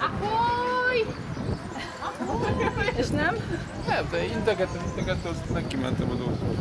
Ahoj! És nem? Nem, de integettem, integettem, aztán kimentem a dolgozóba.